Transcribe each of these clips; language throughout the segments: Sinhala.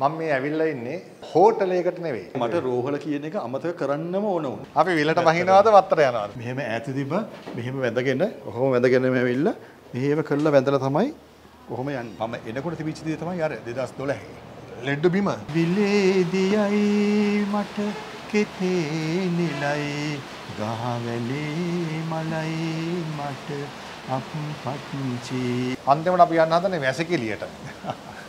මම මේ ඇවිල්ලා ඉන්නේ හෝටලයකට නෙවෙයි. මට රෝහල කියන එක අමතක කරන්නම ඕන වුණා. අපි විලට බහිනවාද වත්තර යනවාද? මෙහෙම ඈතදීම මෙහෙම වැඳගෙන කොහොම වැඳගෙන ඇවිල්ලා මෙහෙම කළා වැඳලා තමයි කොහොම යන්නේ. මම එනකොට තිබිච්ච දේ තමයි අර 2012. ලෙඩ බිම. විලේදියයි මට කෙතේ නිලයි ගහවැලේ මලයි මට අපපත්චි අන්තිමට අපි යන්න හදන්නේ වැසිකිළියට.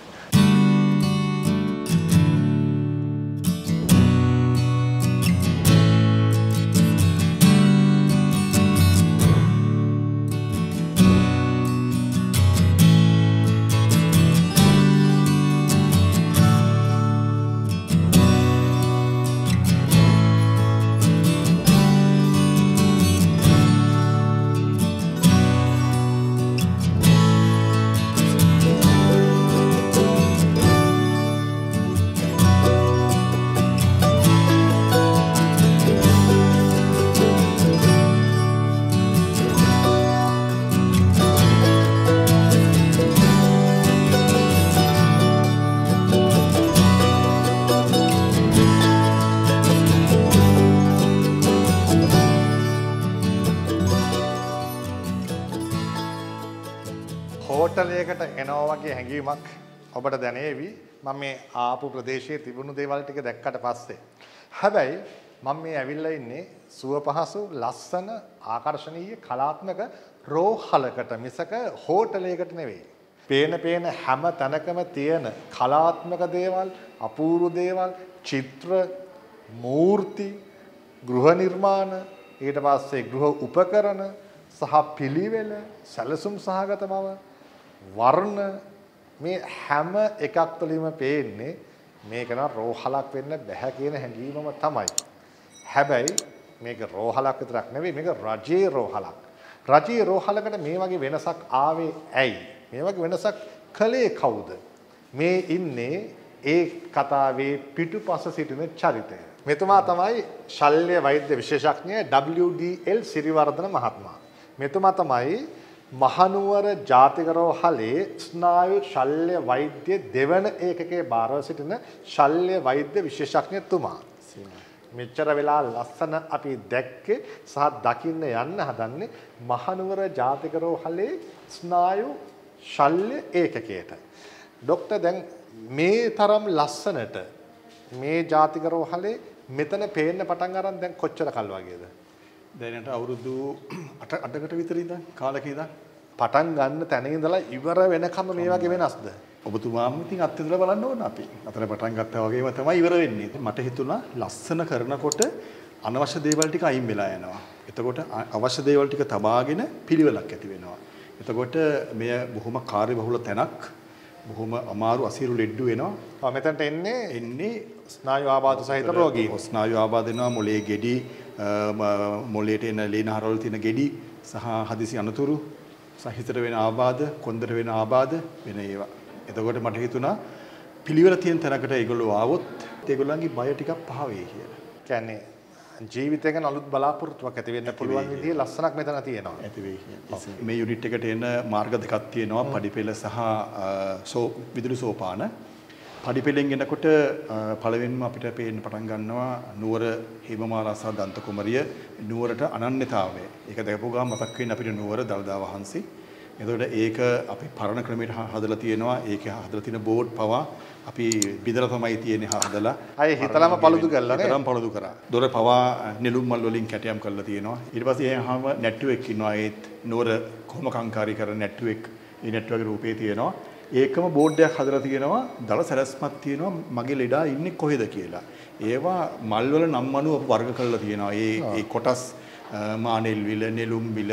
හැඟීමක් ඔබට දැනේවි මම මේ ආපු ප්‍රදේශයේ තිබුණු දේවල් ටික දැක්කට පස්සේ. හැබැයි මම මේ ඇවිල්ලා ඉන්නේ සුව පහසු ලස්සන ආකර්ශනීය කලාත්මක රෝහලකට මිසක හෝටලයකට නෙවෙයි. පේන පේන හැම තැනකම තියෙන කලාත්මක දේවල්, අපූර්ව දේවල්, චිත්‍ර, මූර්ති, ගෘහ නිර්මාණ, ඊට පස්සේ ගෘහ උපකරණ සහ පිළිවෙල, සැලසුම් සහගත බව වර්ණ මේ හැම එකක් තුළින්ම පේන්නේ මේක නම් රෝහලක් වෙන්න බෑ කියන හැඟීමම තමයි. හැබැයි මේක රෝහලක් විතරක් නෙවෙයි මේක රජයේ රෝහලක්. රජයේ රෝහලකට මේ වගේ වෙනසක් ආවේ ඇයි? මේ වගේ වෙනසක් කළේ කවුද? මේ ඉන්නේ ඒ කතාවේ පිටුපස සිටින චරිතය. මෙතුමා තමයි ශල්‍ය වෛද්‍ය විශේෂඥ WDL සිරිවර්ධන මහත්මයා. මෙතුමා තමයි මහනුවර ජාතික රෝහලේ ස්නායු ශල්‍ය වෛද්‍ය දෙවන ඒකකයේ භාරව සිටින ශල්‍ය වෛද්‍ය විශේෂඥතුමා. මෙච්චර වෙලා ලස්සන අපි දැක්කේ සහ දකින්න යන්න හදන්නේ මහනුවර ජාතික රෝහලේ ස්නායු ශල්‍ය ඒකකයට. ડોක්ටර් දැන් මේ තරම් ලස්සනට මේ ජාතික රෝහලේ මෙතන පේන්න පටන් අරන් දැන් කොච්චර කල් වගේද? දැනට අවුරුදු 8කට විතර ඉඳන් කාලක ඉඳන් පටන් ගන්න තැන ඉඳලා ඉවර වෙනකම් මේ වගේ වෙනස්ද? ඔබතුමාම ඉතින් අත්විඳලා බලන්න ඕන අපි. අතන පටන් ගත්තා වගේම තමයි ඉවර වෙන්නේ. මට හිතුණා ලස්සන කරනකොට අනවශ්‍ය දේවල් ටික අයින් වෙලා යනවා. එතකොට අවශ්‍ය දේවල් ටික තබාගෙන පිළිවෙලක් ඇති වෙනවා. එතකොට මෙය බොහොම කාර්යබහුල තැනක්. බොහොම අමාරු අසීරු ලෙඩ්ඩු වෙනවා. මෙතනට එන්නේ එන්නේ ස්නායු ආබාධ සහිත රෝගීන්. ස්නායු ආබාධ වෙනවා මොලේ ගෙඩි මොලේට එන ලේනහරවල තියෙන ගෙඩි සහ හදිසි අනතුරු සහිතට වෙන ආබාධ කොන්දර වෙන ආබාධ වෙන ඒවා. එතකොට මට හිතුණා පිළිවෙල තියෙන තැනකට ඒගොල්ලෝ ආවොත් ඒගොල්ලන්ගේ බය ටිකක් පහ වෙයි කියලා. කියන්නේ ජීවිතය ගැන අලුත් බලාපොරොත්තුවක් ඇති වෙන්න පුළුවන් විදිහේ ලස්සනක් මෙතන තියෙනවා. ඇති වෙයි. මේ යුනිට් එකට එන මාර්ග දෙකක් තියෙනවා පඩිපෙළ සහ සෝ විදුලි සෝපාන. පඩිපෙළෙන් එනකොට පළවෙනිම අපිට පේන්න පටන් ගන්නවා නුවර හිමමාලා සහ දන්ත කුමරිය නුවරට අනන්‍යතාවය. ඒක දැකපු ගමන් මතක් වෙන්නේ අපිට නුවර දළදා වහන්සේ. එතකොට ඒක අපි පරණ ක්‍රමයට හදලා තියෙනවා. ඒකේ හදලා තියෙන බෝඩ් පවා අපි බිදලා තමයි තියෙන්නේ හදලා. අය හිතලම පළුදු කළා නේ. හිතලම පළුදු කරා. දොර පවා නෙළුම් මල් වලින් කැටයම් කරලා තියෙනවා. ඊට පස්සේ එහාම නැට්ටුවෙක් ඉන්නවා. ඒත් නුවර කොහොම කංකාරී කරන නැට්ටුවෙක්. ඒ නැට්ටුවගේ රූපේ තියෙනවා. ඒකම බෝඩ් එකක් හදලා තියෙනවා දල සැලැස්මක් තියෙනවා මගේ ලෙඩා ඉන්නේ කොහෙද කියලා. ඒවා මල් වල නම් අනුව වර්ග කරලා තියෙනවා. ඒ ඒ කොටස් මානෙල් විල, නෙළුම් විල,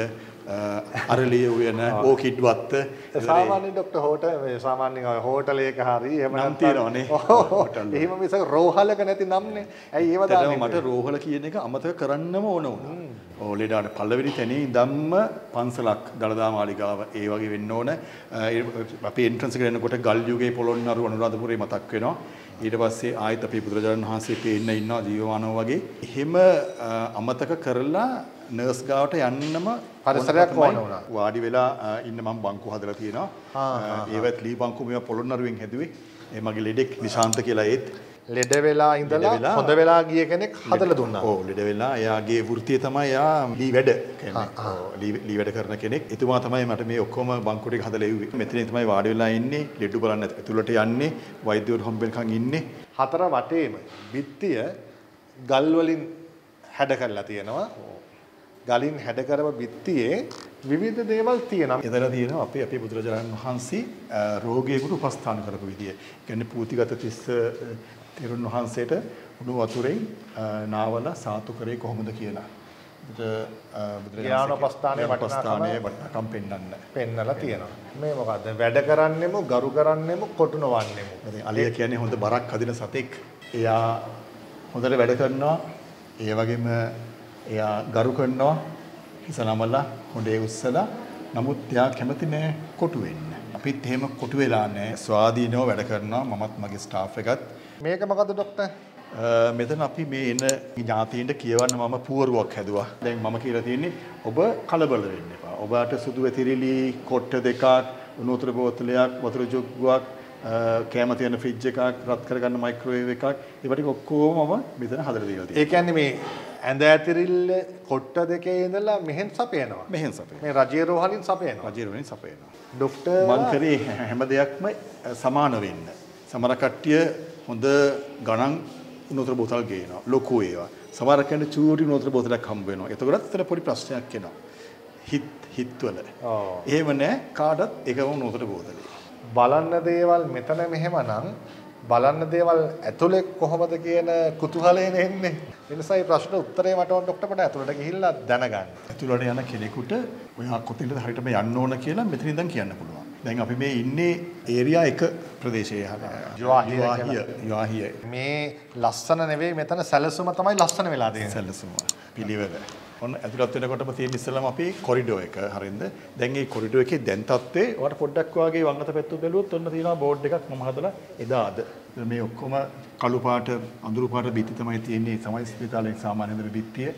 අරලිය උයන, ඕකිඩ් වත්ත. සාමාන්‍ය ડોක්ටර් හෝටල් මේ සාමාන්‍ය හෝටලයක හරි එහෙම නම් තියෙනවනේ. හෝටල්. එහෙම මිසක රෝහලක නැති නම්නේ. ඇයි ඒව දාන්නේ? මට රෝහල කියන එක අමතක කරන්නම ඕන වුණා. ඕ ලෙඩාට පළවෙනි තැනේ ඉඳන්ම පන්සලක් දළදා මාලිගාව ඒ වගේ වෙන්න ඕන. අපි එන්ට්‍රන්ස් එකට එනකොට ගල් යුගයේ පොළොන්නරු අනුරාධපුරේ මතක් වෙනවා. ඊට පස්සේ ආයෙත් අපි බුදුරජාණන් වහන්සේ පේන්න ඉන්නවා ජීවමානව වගේ. එහෙම අමතක කරලා නර්ස් ගාවට යන්නම පරිසරයක් ඕන වුණා. වාඩි වෙලා ඉන්න මම බංකු හදලා තියෙනවා. ඒවත් ලී බංකු මේවා පොළොන්නරුවෙන් හැදුවේ. ඒ මගේ ලෙඩෙක් නිශාන්ත කියලා ඒත් ලෙඩ වෙලා ඉඳලා හොඳ වෙලා ගිය කෙනෙක් හදලා දුන්නා. ඔව් ලෙඩ වෙලා එයාගේ වෘත්තිය තමයි එයා ලී වැඩ. ඔව් ලී වැඩ කරන කෙනෙක්. එතුමා තමයි මට මේ ඔක්කොම බංකුව ටික හදලා එව්වේ. මෙතනින් තමයි වාඩි වෙලා ඉන්නේ, ලෙඩු බලන්න ඇතුළට යන්නේ, වෛද්‍යවරු හම්බෙල්කන් ඉන්නේ. හතර වටේම බිත්තිය ගල් වලින් හැඩ කරලා තියෙනවා. ගලින් හැඩ කරව බිත්තියේ විවිධ දේවල් තියෙනවා. එතන තියෙනවා අපේ අපේ බුදුරජාණන් වහන්සේ රෝගියෙකුට උපස්ථාන කරපු විදිය. කියන්නේ පූතිගත තිස්ස තෙරුන් වහන්සේට උණු වතුරෙන් නාවලා සාතු කරේ කොහොමද කියලා. ඥානෝපස්ථානයේ උපස්ථානයේ වටිනාකම් පෙන්වන්න. පෙන්නලා තියෙනවා. මේ මොකද්ද? වැඩ කරන්නෙමු, ගරු කරන්නෙමු, කොටු නොවන්නෙමු. ඉතින් අලිය කියන්නේ හොඳ බරක් අදින සතෙක්. එයා හොඳට වැඩ කරනවා. ඒ වගේම එයා ගරු කරනවා. හිස නමලා හොඳේ උස්සලා. නමුත් එයා කැමති නෑ කොටු වෙන්න. අපිත් එහෙම කොටු වෙලා නෑ. ස්වාධීනව වැඩ කරනවා. මමත් මගේ ස්ටාෆ් එකත්. මේක මොකද්ද ડોක්ටර්? මෙතන අපි මේ එන ඥාතීන්ට කියවන්න මම පුවරුවක් හැදුවා. දැන් මම කියලා තියෙන්නේ ඔබ කලබල වෙන්න එපා. ඔබට සුදු වැතිරිලි කොට්ට දෙකක්, උණු වතුර බෝතලයක්, වතුර ජොග්ගුවක්, කෑම තියෙන ෆ්‍රිජ් එකක්, රත් කරගන්න මයික්‍රෝවේව් එකක්, ඒවා ටික ඔක්කොම මම මෙතන හදලා දීලා තියෙනවා. ඒ කියන්නේ මේ ඇඳ ඇතිරිල්ල කොට්ට දෙකේ ඉඳලා මෙහෙන් සපයනවා. මෙහෙන් සපේ. මේ රජයේ රෝහලින් සපයනවා. රජීරුවෙන් සපේනවා. ડોක්ටර් මං කරේ හැම දෙයක්ම සමාන වෙන්න. සමහර කට්ටිය හොඳ ගණන් උණුතර බෝතල් ගේනවා. ලොකු ඒවා. සමහර කෙනෙක් චූටි උණුතර බෝතලයක් හම්බ වෙනවා. එතකොටත් එතන පොඩි ප්‍රශ්නයක් එනවා. හිත් හිත්වල. ඔව්. එහෙම නැහැ කාටත් එකම උණුතර බෝතලේ. බලන්න දේවල් මෙතන මෙහෙමනම් බලන්න දේවල් ඇතුලේ කොහොමද කියන කුතුහලයෙන් එන්නේ. ඒ නිසා මේ ප්‍රශ්න උත්තරේ මට ඕන ડોක්ටර් මට ඇතුලට ගිහිල්ලා දැනගන්න. ඇතුළට යන කෙනෙකුට ඔයා කොතනද හරියටම යන්න ඕන කියලා මෙතන ඉඳන් කියන්න පුළුවන්. දැන් අපි මේ ඉන්නේ ඒරියා එක ප්‍රදේශයේ යුවාහිය මේ ලස්සන නෙවෙයි මෙතන සැලසුම තමයි ලස්සන වෙලා තියෙන්නේ. සැලසුම පිළිවෙල. ඔන්න ඇතුළත් වෙනකොටම තියෙන ඉස්සෙල්ලාම අපි කොරිඩෝ එක හරින්ද? දැන් මේ කොරිඩෝ එකේ දැන් තත්ත්වේ ඔයාලට පොඩ්ඩක් වාගේ වංගත පැත්ත බැලුවොත් ඔන්න තියෙනවා බෝඩ් එකක් මම හදලා එදාද. මේ ඔක්කොම කළු පාට අඳුරු පාට බිත්ති තමයි තියෙන්නේ සමයි ස්පිතාලේ සාමාන්‍ය දර බිත්තිය.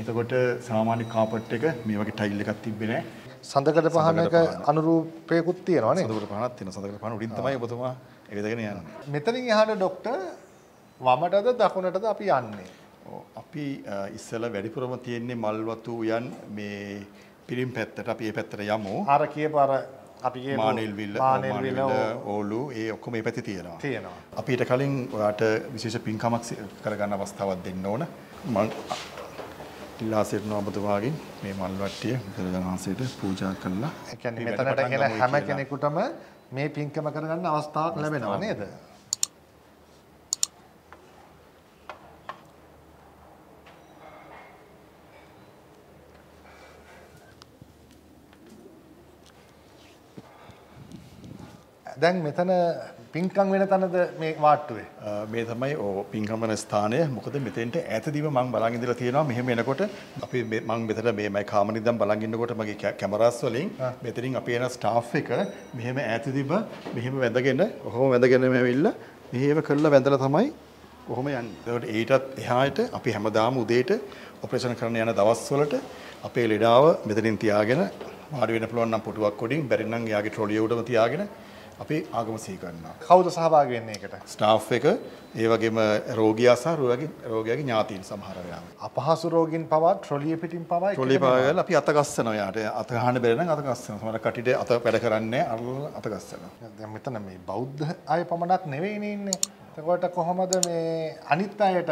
එතකොට සාමාන්‍ය කාපට් එක මේ වගේ ටයිල් එකක් තිබ්බේ නැහැ. සඳකඩ පහනක අනුරූපයකුත් තියෙනවා නේද? සඳකට පහනක් තියෙනවා. සඳකට පහන උඩින් තමයි ඔබතුමා එවිදගෙන යන්නේ. මෙතනින් එහාට ડોක්ටර් වමටද දකුණටද අපි යන්නේ? අපි අ, ඉස්සෙල්ලා වැඩිපුරම තියෙන්නේ මල්වතු උයන් මේ පිරිම් පැත්තට අපි ඒ පැත්තට යමු. අර කියපු අර අපි මානෙල්විල්ල මානෙල්විල්ල ඕලු ඒ ඔක්කොම මේ පැත්තේ තියෙනවා. තියෙනවා. අපි ඊට කලින් ඔයාට විශේෂ පින්කමක් කරගන්න අවස්ථාවක් දෙන්න ඕන. මම ඉල්ලා සිටිනවා ඔබතුමාගෙන් මේ මල් වට්ටිය බුදුරජාණන් වහන්සේට පූජා කළා. ඒ කියන්නේ මෙතනට එන හැම. කෙනෙකුටම මේ පින්කම කරගන්න අවස්ථාවක් ලැබෙනවා නේද? දැන් මෙතන පින්කම් වෙන තැනද මේ වාට්ටුවේ? මේ තමයි ඕ පින්කමන ස්ථානය මොකද මෙතෙන්ට ඈතදීම මම බලන් ඉඳලා තියෙනවා මෙහෙම එනකොට අපි මම මෙතන මේ මයි කාමරේ ඉඳන් බලන් ඉන්නකොට මගේ කැමරාස් වලින් මෙතනින් අපි එන ස්ටාෆ් එක මෙහෙම ඈතදීම මෙහෙම වැඳගෙන ඔහොම වැඳගෙන ඇවිල්ලා මෙහෙම කරලා වැඳලා තමයි කොහොම යන්නේ. ඒකට ඊටත් එහාට අපි හැමදාම උදේට ඔපරේෂන් කරන්න යන දවස්වලට අපේ ලෙඩාව මෙතනින් තියාගෙන වාඩි වෙන්න පුළුවන් නම් පුටුවක් උඩින් බැරි නම් එයාගේ ට්‍රොලිය උඩම තියාගෙන අපි ආගම සිහි කරනවා. කවුද සහභාගී වෙන්නේ ඒකට? ස්ටාෆ් එක ඒ වගේම රෝගියා සහ රෝගී රෝගියාගේ ඥාතීන් සමහර වෙලාවට. අපහසු රෝගීන් පවා ට්‍රොලිය පිටින් පවා ට්‍රොලි. පාගල අපි අත ගස්සනවා යාට අත ගන්න බැරි නම් අත ගස්සනවා. සමහර කටිට අත වැඩ කරන්නේ අරලා අත ගස්සනවා. දැන් මෙතන මේ බෞද්ධ අය පමණක් නෙවෙයිනේ ඉන්නේ. එතකොට කොහොමද මේ අනිත් අයට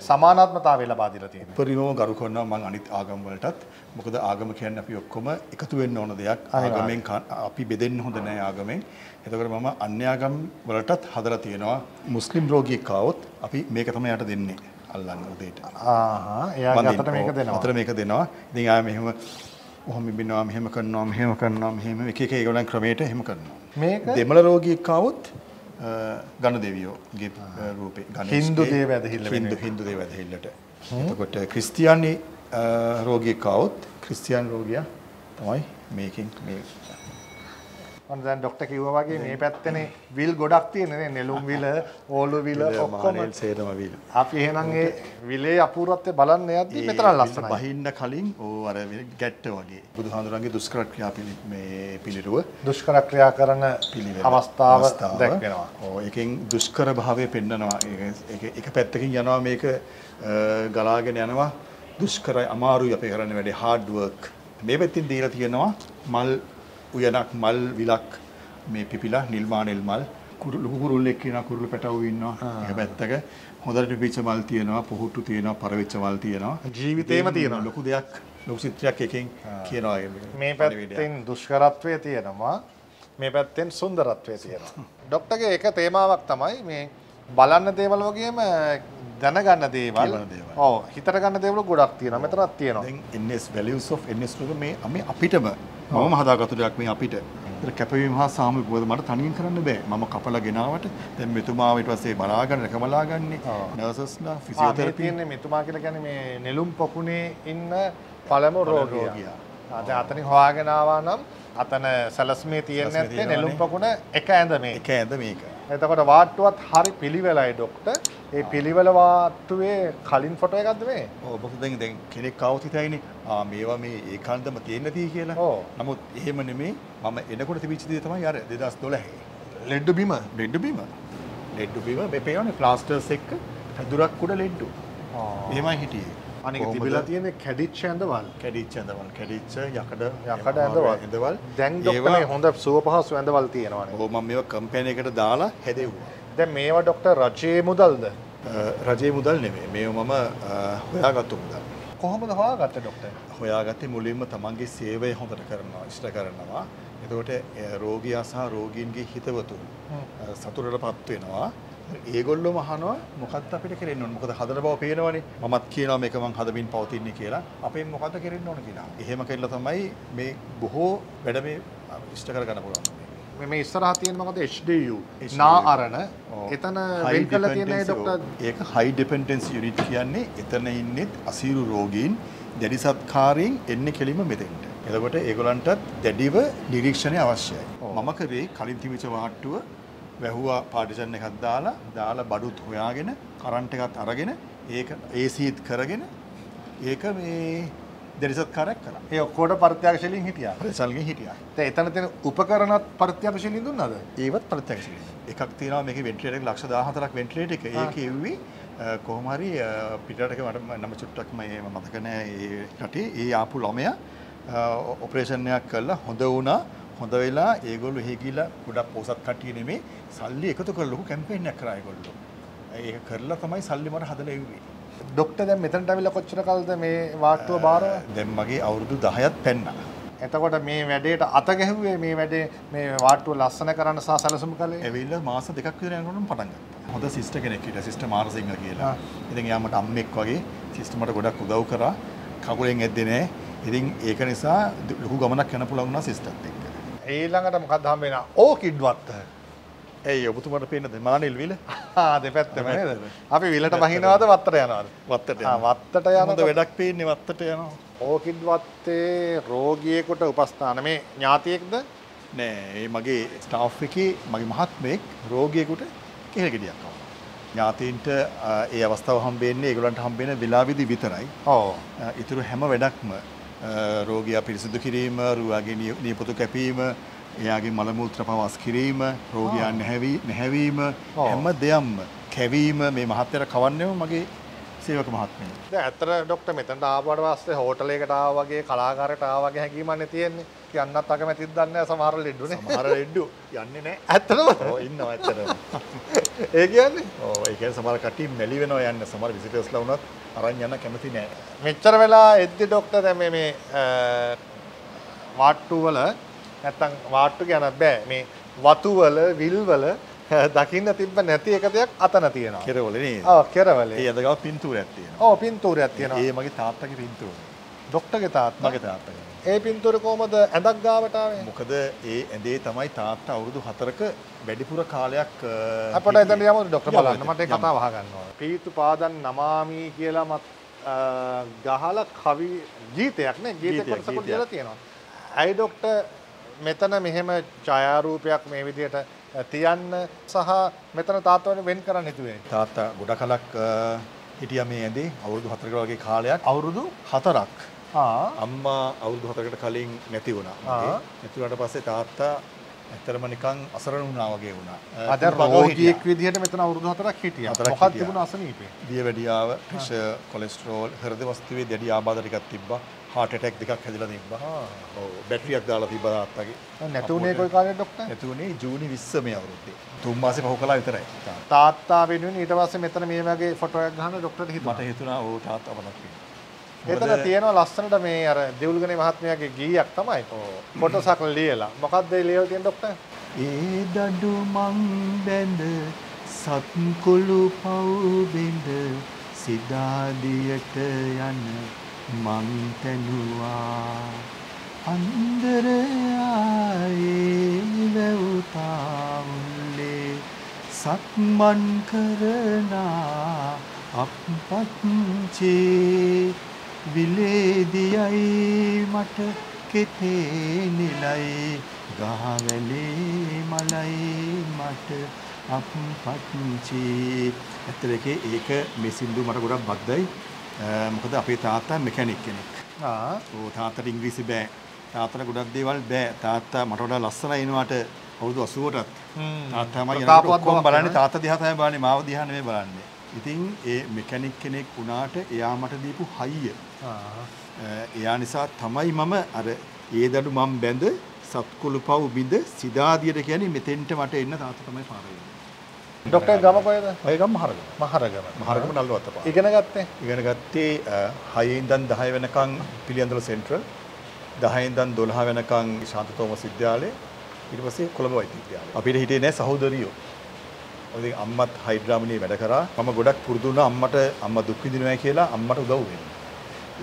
සමානාත්මතාවය ලබා දීලා තියෙන්නේ? උපරිමව ගරු කරනවා මම අනිත් ආගම් වලටත්. මොකද ආගම කියන්නේ අපි ඔක්කොම එකතු වෙන්න ඕන දෙයක්. ආගමෙන් අපි බෙදෙන්න හොඳ නැහැ ආගමෙන්. එතකොට මම අන්‍ය ආගම් වලටත් හදලා තියෙනවා. මුස්ලිම් රෝගියෙක් ආවොත් අපි මේක තමයි යාට දෙන්නේ. අල්ලන්න උදේට. ආහා එයාගේ. අතට මේක දෙනවා. අතට මේක දෙනවා. ඉතින් ආය මෙහෙම ඔහොම ඉබිනවා මෙහෙම කරනවා මෙහෙම කරනවා මෙහෙම එක එක ඒගොල්ලන් ක්‍රමයට එහෙම කරනවා. මේක දෙමළ රෝගියෙක් ආවොත් ගණ දෙවියෝගේ රූපේ ගණේෂ්ගේ. හින්දු දේව ඇදහිල්ල හින්දු හින්දු දේව ඇදහිල්ලට. එතකොට ක්‍රිස්තියානි රෝගියෙක් ආවොත් ක්‍රිස්තියානි රෝගියා තමයි මේකෙන් මේ ඔන්න දැන් ડોක්ටර් කිව්වා වගේ මේ පැත්තනේ විල් ගොඩක් තියෙනනේ නෙළුම් විල, ඕලු විල ඔක්කොම. සේරම විල්. අපි එහෙනම් ඒ විලේ අපූර්වත්වය බලන්න යද්දි මෙතන ලස්සනයි. බහින්න කලින් ඕ අර ගැට්ට වගේ. බුදුහාඳුරන්ගේ දුෂ්කර ක්‍රියා පිළි මේ පිළිරුව. දුෂ්කර ක්‍රියා කරන පිළිවෙල. අවස්ථාව දැක්වෙනවා. ඕ එකෙන් දුෂ්කර භාවය පෙන්නනවා. ඒක එක පැත්තකින් යනවා මේක ගලාගෙන යනවා. දුෂ්කරයි අමාරුයි අපේ කරන්න වැඩේ. හાર્ඩ් වර්ක් මේ පැත්තින් දීලා තියෙනවා මල් උයනක් මල් විලක් මේ පිපිලා නිල්මානෙල් මල් ලොකු කුරුල්ලෙක් කියනවා කුරුළු පැටවු ඉන්නවා එක පැත්තක හොඳට පිපිච්ච මල් තියෙනවා පොහුට්ටු තියෙනවා පරවිච්ච මල් තියෙනවා ජීවිතේම තියෙනවා. ලොකු දෙයක් ලොකු චිත්‍රයක් එකෙන් කියනවා මේ. පැත්තෙන් දුෂ්කරත්වය තියෙනවා මේ පැත්තෙන් සුන්දරත්වය තියෙනවා. ડોක්ටර්ගේ එක තේමාවක් තමයි මේ බලන්න දේවල් වගේම දැනගන්න දේවල්. ඔව් හිතට ගන්න දේවල් ගොඩක් තියෙනවා. මෙතනක් තියෙනවා. NS values of NS මේ අපිටම මම හදාගත්තු දෙයක් මේ අපිට. ඒතර කැපවීම හා සාමූහික මොකද මට තනියෙන් කරන්න බෑ. මම කපලා ගෙනාවට දැන් මෙතුමා ඊට පස්සේ බලාගන්න රැකමලා ගන්නේ. නර්සස්ලා ෆිසියෝതെරපි තියෙන්නේ මෙතුමා කියලා කියන්නේ මේ නෙළුම් පොකුණේ ඉන්න පළමු රෝගියා. දැන් අතනින් හොයාගෙන ආවා නම් අතන සැලස්මේ තියෙන්නේ සැලස්මේ නැත්තේ නෙළුම්. පොකුණ එක ඇඳ මේ. එක ඇඳ මේක. එතකොට වාට්ටුවත් හරි පිළිවෙලයි ડોක්ටර්. ඒ පිළිවෙල වාට්ටුවේ කලින් ෆොටෝ එකක්ද මේ? ඔව් මොකද දැන් දැන් කෙනෙක් ආවොත් හිතයිනේ ආ මේවා මේ ඒකාන්තම තියෙන්න තියෙයි කියලා. ඔව්. නමුත් එහෙම නෙමෙයි මම එනකොට තිබිච්ච දේ තමයි අර 2012. ලෙඩ්ඩු බිම. ලෙඩ්ඩු බීම. ලෙඩ්ඩු බීම මේ පේනවනේ ප්ලාස්ටර්ස් එක්ක පැදුරක් උඩ ලෙඩ්ඩු. එහෙමයි හිටියේ. අනික තිබිලා තියෙන කැඩිච්ච ඇඳවල්. කැඩිච්ච ඇඳවල් කැඩිච්ච යකඩ යකඩ ඇඳවල් ඇඳවල්. දැන් ඒවා හොඳ සුව පහසු ඇඳවල් තියෙනවානේ ඔව් මම මේවා කම්පැනි එකට දාලා හැදෙව්වා. දැන් මේවා ડોක්ටර් රජේ මුදල්ද? රජේ මුදල් නෙමෙයි. මේවා මම හොයාගත්තු මුදල්. කොහොමද හොයාගත්තේ ડોක්ටර් හොයාගත්තේ මුලින්ම තමන්ගේ සේවය හොඳට කරනවා ඉෂ්ට කරනවා. එතකොට රෝගියා සහ රෝගීන්ගේ හිතවතුන් සතුටටපත් වෙනවා. ඒගොල්ලොම අහනවා මොකක්ද අපිට කරන්න ඕන මොකද හදන බව පේනවනේ මමත් කියනවා මේක මං හදමින් පවතින්නේ කියලා අපෙන් මොකද්ද කරන්න ඕන කියලා එහෙම කළා තමයි මේ බොහෝ වැඩ මේ ඉෂ්ට කරගන්න පුළුවන් මේ ඉස්සරහා තියෙන මොකද HDU. නා අරණ. එතන High වෙන් කරලා තියෙන dependency, ડોක්ටර්. ඒක හයි ඩිපෙන්ඩන්සි යුනිට් කියන්නේ එතන ඉන්නෙත් අසීරු රෝගීන් දැඩි සත්කාරයෙන් එන්නේ කෙලින්ම මෙතෙන්ට. එතකොට ඒගොල්ලන්ටත් දැඩිව නිරීක්ෂණය අවශ්‍යයි. මම කරේ කලින් තිබිච්ච වාට්ටුව වැහුවා පාටිෂන් එකක් දාලා දාලා බඩුත් හොයාගෙන කරන්ට් එකත් අරගෙන ඒක ඒසීත් කරගෙන ඒක මේ දැඩි සත්කාරයක් කරා. ඒ ඔක්කොට පරිත්‍යාගශීලීන් හිටියා. ප්‍රසල්ගෙන් හිටියා. එතන තියෙන උපකරණත් පරිත්‍යාගශීලීන් දුන්නාද? ඒවත් ප්‍රත්‍යක්ෂ එකක් තියෙනවා මේකේ වෙන්ටිලේටර් එක ලක්ෂ 14ක් වෙන්ටිලේටර් එක. ඒක එව්වි අ, කොහොම හරි අ, පිටරටක මට නම චුට්ටක් මම මතක නෑ ඒ රටේ ඒ ආපු ළමයා ඔපරේෂන් එකක් කළා හොඳ වුණා. හොඳ වෙලා ඒගොල්ලෝ එහෙ ගිහලා ගොඩක් පොසත් කට්ටිය නෙමේ සල්ලි එකතු කරලා ලොකු කැම්පේන් එකක් කරා ඒගොල්ලෝ. ඒක කරලා තමයි සල්ලි මට හදලා එව්වේ. ડોක්ටර් දැන් මෙතනට අවිල්ලා කොච්චර කල්ද මේ වාට්ටුව බාරව? දැන් මගේ අවුරුදු 10ක් පැන්නා. එතකොට මේ වැඩේට අත ගැහුවේ මේ වැඩේ මේ වාට්ටුව ලස්සන කරන්න සහ සැලසුම් කළේ ඇවිල්ලා මාස දෙකක් විතර යනකොටම පටන් ගත්තා. හොඳ සිස්ටර් කෙනෙක් හිටියා සිස්ටර් මාරසිංහ කියලා. ඉතින් එයා මට අම්මෙක් වගේ සිස්ටර් මට ගොඩක් උදව් කරා. කකුලෙන් ඇද්දේ නෑ. ඉතින් ඒක නිසා ලොකු ගමනක් යන්න පුළුවන් වුණා සිස්ටර්ත් එක්ක. ඊළඟට මොකක්ද හම්බ වෙනා? ඕකිඩ් වත්ත. ඇයි ඔබතුමාට පේන්නද මානෙල් විල? දෙපැත්තම නේද? අපි විලට බහිනවද වත්තට යනවද? වත්තට. වත්තට යනකොට වැඩක් පේන්නේ වත්තට යනවා. ඕකිඩ් වත්තේ රෝගියෙකුට උපස්ථාන මේ ඥාතියෙක්ද? නෑ ඒ මගේ ස්ටාෆ් එකේ මගේ මහත්මයෙක් රෝගියෙකුට කෙහෙල් ගෙඩියක් ආවා. ඥාතීන්ට ඒ අවස්ථාව හම්බෙන්නේ ඒගොල්ලන්ට හම්බෙන වෙලාවෙදි විතරයි. ඔව්. ඉතුරු හැම වැඩක්ම රෝගියා පිරිසිදු කිරීම, රුවාගේ නිය- නියපොතු කැපීම, එයාගේ මල මූත්‍ර පවස් කිරීම, රෝගියා නැහැවි නැහැවීම. හැම දෙයක්ම කැවීම මේ මහත්තයාට කවන්නේම මගේ සේවක මහත්මයා. දැන් ඇත්තට ડોක්ටර් මෙතනට ආවට පස්සේ හෝටලයකට ආවා වගේ කලාකාරයට ආවා වගේ හැඟීමක් තියෙන්නේ. කියන්නත් අකමැතිද දන්නේ නැහැ සමහර ලෙඩුනේ. සමහර ලෙඩ්ඩු යන්නේ නැහැ. ඇත්තටම? ඔව් ඉන්නවා ඇත්තටම. ඒ කියන්නේ ඔව් ඒ කියන්නේ සමහර කට්ටිය මැලි වෙනවා යන්න සමහර විසිටර්ස්ලා වුණත් අරන් යන්න කැමති නැහැ. මෙච්චර වෙලා එද්දි ડોක්ටර් දැන් මේ මේ වාට්ටු වල නැත්තම් වාට්ටු කියන බෑ මේ වතු වල විල් වල දකින්න තිබ්බ නැති එක දෙයක් අතන තියෙනවා. කෙරවලනේ. ඔව් කෙරවලේ. ඒ අඳගම පින්තූරයක් තියෙනවා. ඔව් පින්තූරයක් තියෙනවා. ඒ මගේ තාත්තගේ පින්තූරය. ડોක්ටර්ගේ තාත්තා. මගේ තාත්තගේ. ඒ පින්තූර කොහමද ඇඳක් ගාවට ආවේ? මොකද ඒ ඇඳේ තමයි තාත්තා අවුරුදු 4ක වැඩිපුර කාලයක් අපට එතන යමු ડોක්ටර් බලන්න. මට ඒ කතාව අහගන්න ඕන. පීතු පාදන් නමාමි කියලා මත් ගහලා කවි ගීතයක් නේ ගීත කොටසක් දාලා තියෙනවා. ඇයි ડોක්ටර් මෙතන මෙහෙම ඡායාරූපයක් මේ විදිහට තියන්න සහ මෙතන තාත්තවනේ වෙන් කරන්න හිතුවේ. තාත්තා ගොඩ කලක් හිටිය මේ ඇඳේ අවුරුදු 4කට වගේ කාලයක් අවුරුදු හතරක් අම්මා අවුරුදු 4කට කලින් නැති වුණා. ආ. නැති වුණාට පස්සේ තාත්තා ඇත්තරම නිකන් අසරණ වුණා වගේ වුණා. අද රෝගියෙක්. විදිහට මෙතන අවුරුදු 4ක් හිටියා. හතරක් මොකක්ද. තිබුණ අසනීපේ? දියවැඩියාව, ප්‍රෙෂර්, කොලෙස්ටරෝල්, හෘද වස්තුවේ දැඩි ආබාධ ටිකක් තිබ්බා. හාටටෙක් දෙකක් හැදිල තිබා බැට්‍රියක් දාලා තිබ තාත්තගේ. නැතුනේ කොයි කාලේ ඩොක්ටර් නැතුනේ ජූනි 20 මේ අවුරුද්දේ. තුන් මාසේ පහු කළා විතරයි. තාත්තා වෙනුවෙන් ඊට පස්සේ මෙතන මේ වගේ ෆොටෝ එකක් ගහන ඩොක්ටර්ට හිතුණා. මට හිතුණා ඕ තාත්තා මතක් එතන තියෙනවා ලස්සනට මේ අර දෙවුල්ගනේ මහත්මයාගේ ගීයක් තමයි. ෆොටෝසක් ලියලා. මොකක්ද ඒ ලියලා තියෙන ඩොක්ටර් ඒ දඩු මං බැඳ සත්කොළු පව් බින්ද සිතාදියට යන මං තැනුවා අන්දරයායේ වැවුතාවුල්ලේ සක්මන් කරනා අපපත්චේ. විලේදියයි මට කෙතේ නිලයි ගහවැලේ මලයි මට අපපත්චි. ඇත්තලකේ ඒක මේ සින්දු මට ගොඩක් බද්දයි අ, මොකද අපේ තාත්තා මෙකැනික් කෙනෙක්. තාත්තට ඉංග්‍රීසි බෑ. තාත්තට ගොඩක් දේවල් බෑ. තාත්තා මට වඩා ලස්සනයි එනවාට අවුරුදු 80ටත් හ්ම්. තාත්තමයි බවක් බලන්නේ. තාත්තා දිහා තමයි බලන්නේ. මාව දිහා නෙමෙයි බලන්නේ. ඉතින් ඒ මෙකැනික් කෙනෙක් වුණාට එයා මට දීපු හයිය. එයා නිසා තමයි මම අර ඒ දඩු මම බැඳ සත්කුළු පව් බිඳ සිදාදියට කියන්නේ මෙතෙන්ට මට එන්න තාත්තා තමයි පාර ડોක්ටර් ගම කොහෙද? ඔයගම් මහරගම. මහරගම. මහරගම නල්ලුවත්ත පාර. ඉගෙන ගත්තේ? ඉගෙන ගත්තේ 6 ඉඳන් 10 වෙනකන් පිළියන්දල සෙන්ට්‍රල් 10 ඉඳන් 12 වෙනකන් ශාන්ත තෝමස් විද්‍යාලය ඊට පස්සේ කොළඹ වෛද්‍ය විද්‍යාලය. අපිට හිටියේ නෑ සහෝදරියෝ. ඔය අම්මත් හයිඩ්‍රාමනී වැඩ කරා. මම ගොඩක් පුරුදු වුණා අම්මට අම්මා දුක් විඳිනවා කියලා අම්මට උදව් වෙන්න.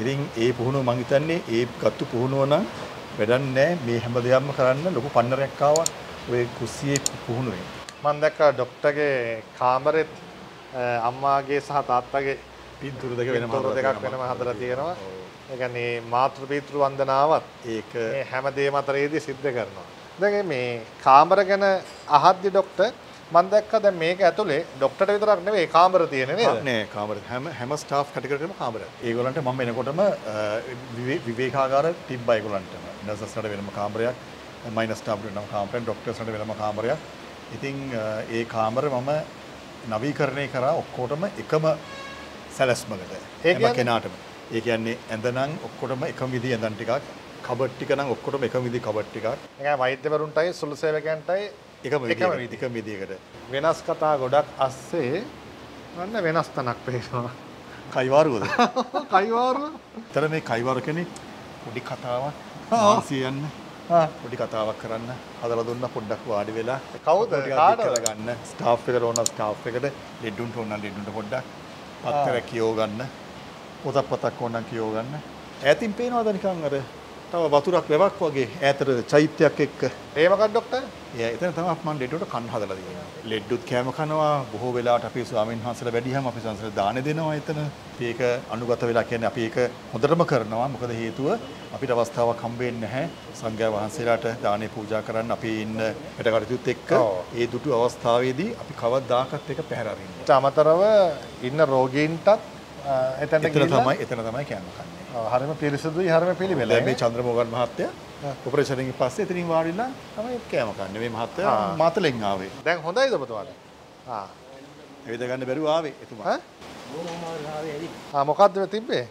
ඉතින් ඒ පුහුණුව මං හිතන්නේ ඒ ගත්තු පුහුණුව නම් වැඩක් නෑ මේ හැම දෙයක්ම කරන්න ලොකු පන්නරයක් ආවා ඔය කුස්සියේ පුහුණුවෙන්. මම දැක්කා ડોක්ටර්ගේ කාමරෙත් අම්මාගේ සහ තාත්තගේ පින්තූර දෙක වෙනම හදලා දෙකක් වෙනම හදලා තියෙනවා. ඒ කියන්නේ මාතෘ පිතෘ වන්දනාවත් ඒක මේ හැම දෙයක්ම අතරේදී සිද්ධ කරනවා. දැන් මේ කාමර ගැන අහද්දි ડોක්ටර් මම දැක්කා දැන් මේක ඇතුලේ ડોක්ටර්ට විතරක් නෙවෙයි කාමර තියෙන නේද? නෑ කාමර හැම හැම ස්ටාෆ් කැටගරියකම කාමර. ඒගොල්ලන්ට මම එනකොටම විවේකාගාර තිබ්බා ඒගොල්ලන්ටම. නර්සස්ලට වෙනම කාමරයක්, මයිනස් ස්ටාෆ්ට වෙනම කාමරයක්, ડોක්ටර්ස්ලට වෙනම කාමරයක්. ඉතින් අ, ඒ කාමර මම නවීකරණය කරා ඔක්කොටම එකම සැලැස්මකට. ඒ හැම කියන්නේ? කෙනාටම. ඒ කියන්නේ ඇඳනම් ඔක්කොටම එකම විදිහේ ඇඳන් ටිකක්, කබඩ් ටික නම් ඔක්කොටම එකම විදිහේ කබඩ් ටිකක්. ඒ වෛද්‍යවරුන්ටයි සුළු සේවකයන්ටයි එකම. එකම විදිහකට. වෙනස් කතා ගොඩක් අස්සේ වන්න වෙනස් තනක් පේනවා. කයිවාරුවද? කයිවාරුව? තර මේ කයිවර කෙනෙක් පොඩි කතාවක් මාන්සිය යන්න ආ. පොඩි කතාවක් කරන්න. හදලා දුන්න පොඩ්ඩක් වාඩි වෙලා. කවුද? ගන්න. ස්ටාෆ් එකට ඕන ස්ටාෆ් එකට. ලෙඩුන්ට ඕන ලෙඩුන්ට පොඩ්ඩක්. පත්තර කියෝ ගන්න පොතක් පතක් ඕන කියෝ ගන්න ඈතින් පේනවද නිකන් අර තව වතුරක් වැවක් වගේ ඈතට චෛත්‍යයක් එක්ක. ඒ මොකක්ද ડોක්ටර්? එයා එතන තමයි මම ලෙඩුන්ට කන් හදලා තියෙනවා ලෙඩුත් කෑම කනවා. බොහෝ වෙලාවට අපේ ස්වාමීන් වහන්සේලා වැඩිහම අපි සංසාරේ දාන දෙනවා එතන. ඒක අනුගත වෙලා කියන්නේ අපි ඒක හොඳටම කරනවා. මොකද හේතුව අපිට අවස්ථාවක් හම්බෙන්නේ නැහැ. සංඝයා වහන්සේලාට දානේ පූජා කරන්න අපි ඉන්න වැඩකටයුතුත් එක්ක. ඔව්. ඒ දුටු අවස්ථාවේදී අපි කවදාකවත් ඒක පැහැර අරින්නේ අමතරව ඉන්න රෝගීන්ටත් එතනට එතන ගිහිල්ලා තමයි එතන තමයි කෑම කන්නේ හරිම පිරිසිදුයි හරිම පිළිවෙලයි. දැන් මේ චන්ද්‍රමෝහන් මහත්තයා එකෙන් පස්සේ එතනින් වාඩිලා තමයි කෑම කන්නේ මේ මහත්තයා. මාතලෙන් ආවේ දැන් හොඳයිද ඔබතුමාට? ආ. ඇවිද ගන්න බැරුව ආවේ එතුමා? ආ මොකද්ද මේ තිබ්බේ?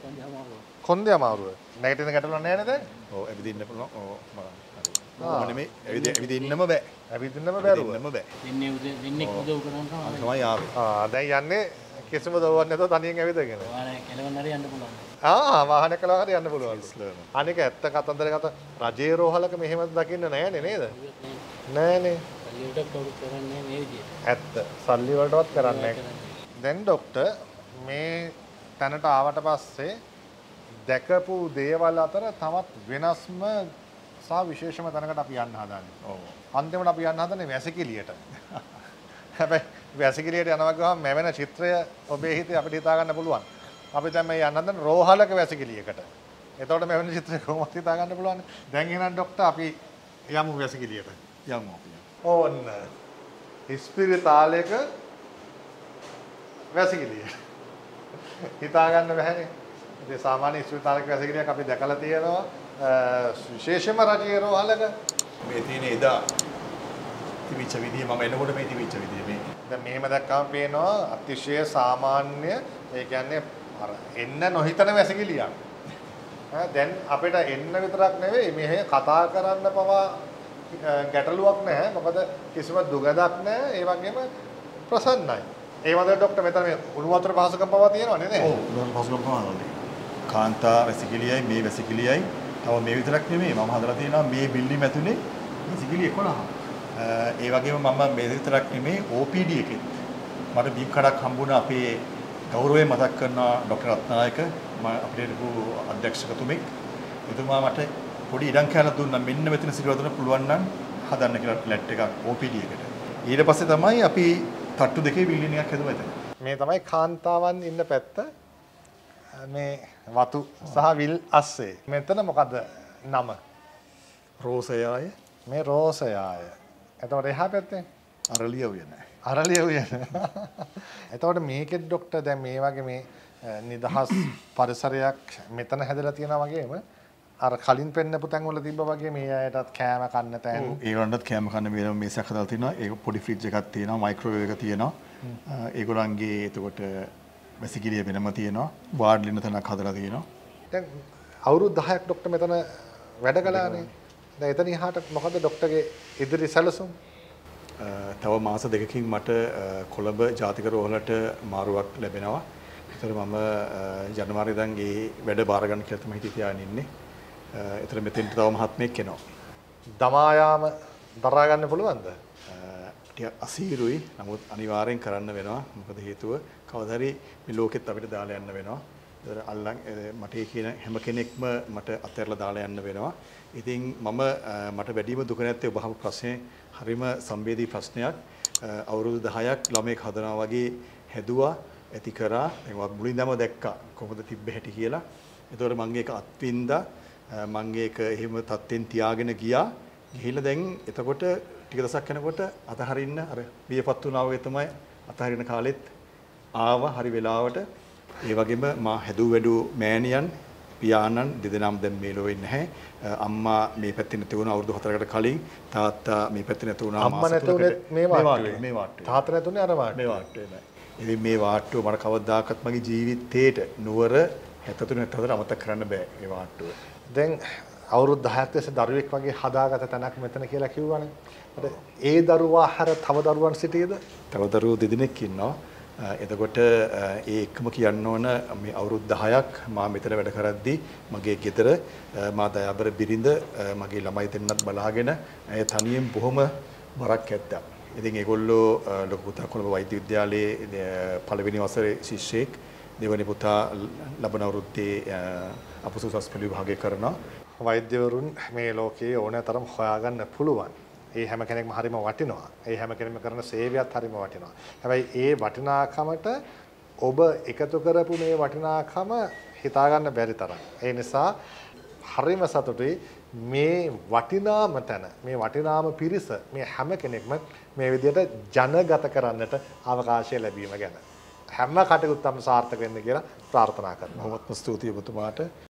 කොන්දේ අමාරුව. නැගිටින ගැටලුවක් නැහැ නේද? ඔව් ඇවිදින්න පුළුවන් ඔව්. ඔහොම නෙමෙයි ඇවිද ඇවිදින්නම බෑ ඇවිදින්නම බැරුව. ඇවිදින්නම බෑ දෙන්නේ උදේ දෙන්නෙක් උදව් කරනවා. තමයි ආවේ ආ දැන් යන්නේ කිසිම දවවක් නැතුව තනියෙන් ඇවිදගෙන. ආ වාහනයක් කළා හරි යන්න පුළුවන්. අනික ඇත්ත කතන්දර කත රජේ රෝහලක මෙහෙම දකින්න නෑනේ නේද? නෑනේ. ඇත්ත. සල්ලි වලටවත් කරන්නේ. දැන් ડોක්ටර් මේ තැනට ආවට පස්සේ දැකපු දේවල් අතර තවත් වෙනස්ම සහ විශේෂම තැනකට අපි යන්න හදන්නේ. ඔව් අන්තිමට අපි යන්න හදන්නේ වැසිකිළියට. හැබැයි වැසිකිළියට යනවා ගමන් මැවෙන චිත්‍රය ඔබේ හිතේ අපිට හිතා ගන්න පුළුවන්. අපි දැන් මේ යන්න හදන්නේ රෝහලක වැසිකිළියකට. එතකොට මැවෙන චිත්‍රය කොහොමද හිතා ගන්න පුළුවන්? දැන් එහෙනම් ડોක්ටර් අපි යමු වැසිකිළියට. යමු අපි. ඕන්න. ඉස්පිරිතාලයක වැසිකිළිය. හිතා ගන්න බැහැනේ. ඉතින් සාමාන්‍ය ඉස්පිරිතාලයක වැසිකිළියක් අපි දැකලා තියෙනවා අ, විශේෂම රජයේ රෝහලක. මේ තියෙන එදා තිබිච්ච විදිය මම එනකොට මේ තිබිච්ච විදිය මේ. දැන් මෙහෙම දැක්කම පේනවා අතිශය සාමාන්‍ය ඒ කියන්නේ අර එන්න නොහිතන වැසිකිළියක්. ඈ දැන් අපිට එන්න විතරක් නෙවෙයි මෙහෙ කතා කරන්න පවා ගැටලුවක් නැහැ. මොකද කිසිම දුගදක් නැහැ. ඒ වගේම ප්‍රසන්නයි. ඒ වගේ ડોක්ටර් මෙතන මේ උණු වතුර පහසුකම් පවා තියෙනවනේ නේද? ඔව් උදාහරණ පසුකම් ප්‍රමාණවලදී. කාන්තා වැසිකිළියයි මේ වැසිකිළියයි තව මේ විතරක් නෙමෙයි මම හදලා තියෙනවා මේ බිල්ඩින් ඇතුලේ වැසිකිළි 11ක්. අ, ඒ වගේම මම මේ විතරක් නෙමෙයි OPD එකෙත් මට බීම් කඩක් හම්බුණා අපේ ගෞරවයෙන් මතක් කරනවා ડોક્ટર රත්නායක මම අපේ ලොකු අධ්‍යක්ෂකතුමෙක්. එතුමා මට පොඩි ඉඩම් කෑල්ලක් දුන්නා මෙන්න මෙතන සිරුවදන පුළුවන් නම් හදන්න කියලා ෆ්ලැට් එකක් OPD එකට. ඊට පස්සේ තමයි අපි තට්ටු දෙකේ බිල්ඩින් එකක් හදුවා එතන. මේ තමයි කාන්තාවන් ඉන්න පැත්ත. මේ වතු සහ විල් අස්සේ. මෙතන මොකද නම? රෝසයාය මේ රෝසයාය. එතකොට එහා පැත්තේ අරලිය උයන. අරලිය උයන. එතකොට මේකෙත් ડોක්ටර් දැන් මේ වගේ මේ නිදහස් පරිසරයක් මෙතන හැදලා තියෙනවා වගේම අර කලින් පෙන්නපු තැන් වල තිබ්බ වගේ මේ අයටත් කෑම කන්න තැන් ඒගොල්ලන්ටත් කෑම කන්න වෙනම මේසයක් හදලා තිනවා. ඒක පොඩි ෆ්‍රිජ් එකක් තියෙනවා, මයික්‍රෝවේව් එක තියෙනවා. ඒගොල්ලන්ගේ එතකොට වැසිකිළිය වෙනම තියෙනවා. වාඩ් ලින තැනක් හදලා තියෙනවා. අවුරුදු 10ක් ડોක්ටර් මෙතන වැඩ කළානේ. දැන් එතන එහාට මොකද ડોක්ටර්ගේ ඉදිරි සැලසුම්? තව මාස දෙකකින් මට කොළඹ ජාතික රෝහලට මාරුවක් ලැබෙනවා. ඒතර මම ජනවාරි ඉඳන් ඒ වැඩ බාර ගන්න කියලා තමයි හිතේ තියාගෙන ඉන්නේ. ඒතර මෙතෙන්ට තව මහත්මයෙක් එනවා. දමා යාම දරා ගන්න පුළුවන්ද? ටික අසීරුයි නමුත් අනිවාර්යෙන් කරන්න වෙනවා මොකද හේතුව කවදා හරි මේ ලෝකෙත් අපිට දාලා යන්න වෙනවා ඒතර අල්ලන් මට කියන හැම කෙනෙක්ම මට අතහැරලා දාලා යන්න වෙනවා ඉතින් මම අ, මට වැඩිම දුක නැත්තේ ඔබ අහපු ප්‍රශ්නේ හරිම සංවේදී ප්‍රශ්නයක්. අ, අවුරුදු 10ක් ළමෙක් හදනවා වගේ හැදුවා ඇති කරා ඒවා මුලින්දම දැක්කා. කොහොමද තිබ්බ හැටි කියලා. ඒතකොට මම ඒක අත්විඳා. අ, මම ඒක එහෙම තත්ත්වෙන් තියාගෙන ගියා. ගිහිල්ලා දැන් එතකොට ටික දවසක් යනකොට අතහරින්න අර බියපත් වුණා වගේ තමයි අතහරින කාලෙත් ආවා හරි වෙලාවට. ඒ වගේම මා හැදූ වැඩූ මෑණියන් පියාණන් දෙදෙනාම දැන් මේ ලෝකෙ නැහැ අම්මා මේ පැත්තේ නැති වුණා අවුරුදු 4කට කලින් තාත්තා මේ පැත්තේ නැති වුණා අම්මා නැතුනේ මේ වාට්ටුවේ. මේ වාට්ටුවේ තාත්තා නැතුනේ අර වාට්ටුවේ. මේ වාට්ටුවේ ඉතින් මේ වාට්ටුව මට කවදාකවත් මගේ ජීවිතේට නුවර 73 74 අමතක කරන්න බෑ මේ වාට්ටුව දැන් අවුරුදු 10ක් තිස්සේ දරුවෙක් වගේ හදාගත තැනක් මෙතන කියලා කිව්වනේ. ඒ දරුවා හැර තව දරුවන් සිටියේද? තව දරුවෝ දෙදෙනෙක් ඉන්නවා. අ, එතකොට අ, ඒ එක්කම කියන්න ඕන මේ අවුරුදු 10ක් මා මෙතන වැඩ කරද්දී මගේ ගෙදර අ, මා දයාබර බිරිඳ අ, මගේ ළමයි දෙන්නත් බලාගෙන ඇය තනියෙන් බොහොම බරක් ඇත්තා. ඉතින් ඒගොල්ලෝ අ, ලොකු පුතා කොළඹ වෛද්‍ය විද්‍යාලයේ අ, පළවෙනි වසරේ ශිෂ්‍යෙක් දෙවැනි පුතා ලබන අවුරුද්දේ අ, අපසුසස් පෙළ විභාගය කරනවා. වෛද්‍යවරුන් මේ ලෝකයේ ඕනෑතරම් හොයාගන්න පුළුවන්. ඒ හැම කෙනෙක්ම හරිම වටිනවා. ඒ හැම කෙනෙක්ම කරන සේවයත් හරිම වටිනවා. හැබැයි ඒ වටිනාකමට ඔබ එකතු කරපු මේ වටිනාකම හිතාගන්න බැරි තරම්. ඒ නිසා හරිම සතුටුයි මේ වටිනාම තැන මේ වටිනාම පිරිස මේ හැම කෙනෙක්ම මේ විදිහට ජනගත කරන්නට අවකාශය ලැබීම ගැන හැම කටයුත්තම සාර්ථක වෙන්න කියලා ප්‍රාර්ථනා කරනවා. බොහොමත්ම ස්තුතියි ඔබතුමාට